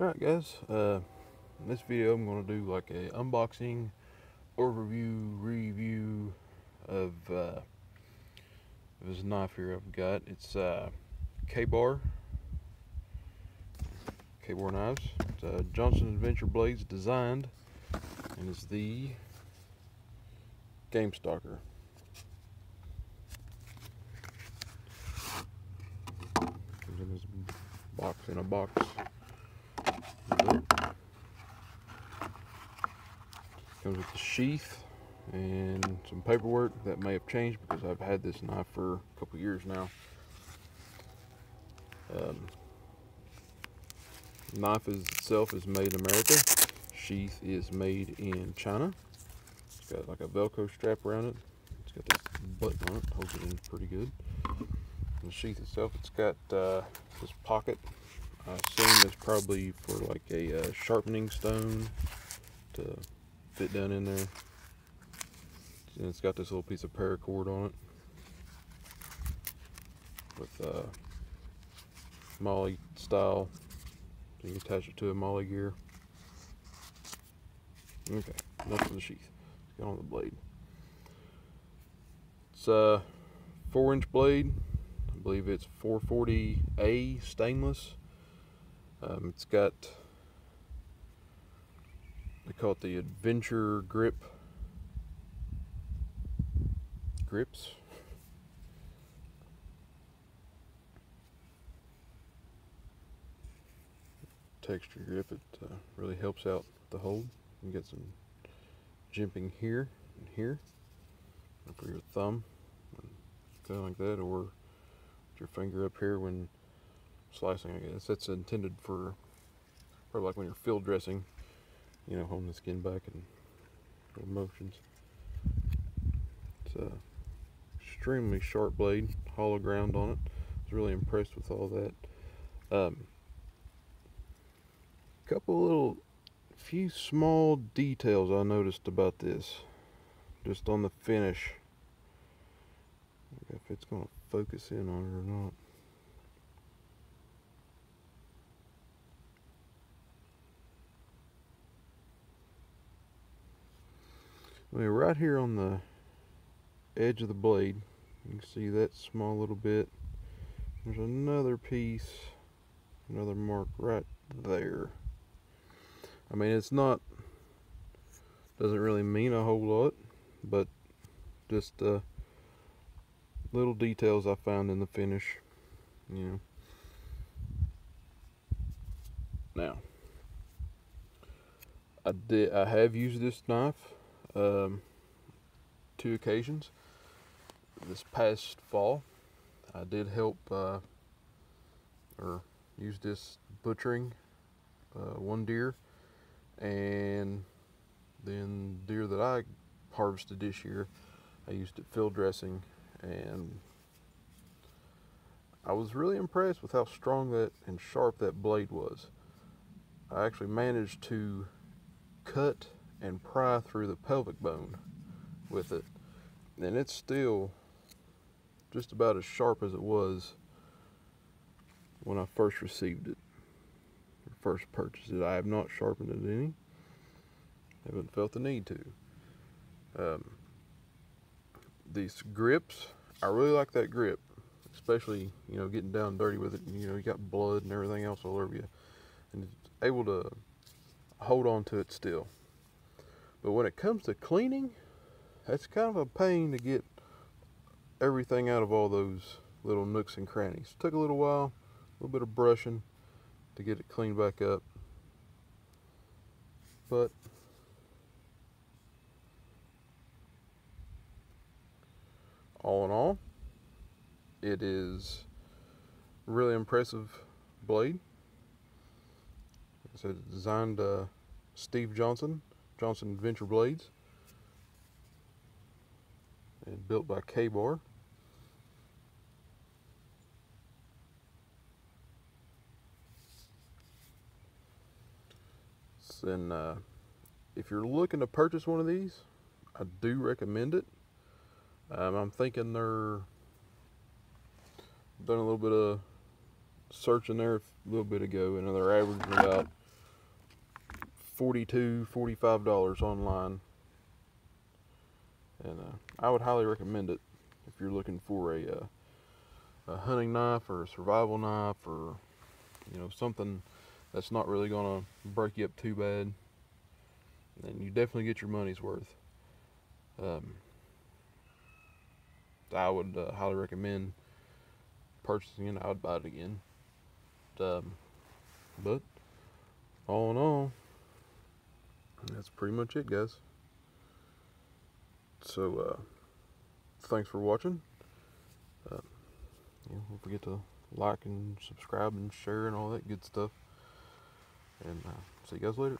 Alright guys, uh, in this video I'm going to do like a unboxing, overview, review of, uh, this knife here I've got. It's uh, Ka-Bar, K-Bar knives. It's uh, Johnson Adventure Blades designed and it's the Gamestalker. Comes in this box in a box. Comes with the sheath and some paperwork that may have changed because I've had this knife for a couple years now. Um, knife is, itself is made in America. Sheath is made in China. It's got like a Velcro strap around it. It's got this button on it, holds it in pretty good. And the sheath itself, it's got uh, this pocket I assume it's probably for like a uh, sharpening stone to fit down in there. And it's got this little piece of paracord on it with uh, MOLLE style. So you attach it to a MOLLE gear. Okay, enough of the sheath. Let's get on the blade. It's a four inch blade. I believe it's 440A stainless. Um, it's got, they call it the Adventure Grip grips. Texture grip, it uh, really helps out the hold. You get some jimping here and here for your thumb, kind of like that, or your finger up here when slicing, I guess. That's intended for, probably like when you're field dressing, you know, holding the skin back and little motions. It's a extremely sharp blade, hollow ground on it. I was really impressed with all that. Um, couple little, few small details I noticed about this, just on the finish. If it's going to focus in on it or not. I mean, right here on the edge of the blade, you can see that small little bit. There's another piece, another mark right there. I mean, it's not, doesn't really mean a whole lot, but just uh, little details I found in the finish, you know. Now, I did, I have used this knife um, two occasions. This past fall, I did help uh, or use this butchering uh, one deer, and then deer that I harvested this year, I used it field dressing, and I was really impressed with how strong that and sharp that blade was. I actually managed to cut and pry through the pelvic bone with it. And it's still just about as sharp as it was when I first received it, first purchased it. I have not sharpened it any. Haven't felt the need to. Um, these grips, I really like that grip, especially you know getting down dirty with it. You know you got blood and everything else all over you, and it's able to hold on to it still. But when it comes to cleaning, that's kind of a pain to get everything out of all those little nooks and crannies. Took a little while, a little bit of brushing to get it cleaned back up. But all in all, it is really impressive blade. It's designed uh, Steve Johnson Johnson Adventure blades and built by Ka-Bar. And uh, if you're looking to purchase one of these, I do recommend it. Um, I'm thinking they're done a little bit of searching there a little bit ago, and they're averaging about 42 45 dollars online. And uh, I would highly recommend it if you're looking for a, uh, a hunting knife or a survival knife or you know something that's not really gonna break you up too bad And you definitely get your money's worth. Um, I would uh, highly recommend purchasing it. I would buy it again. Um, but all in all that's pretty much it guys. So uh, thanks for watching. Uh, know, don't forget to like and subscribe and share and all that good stuff. And uh, see you guys later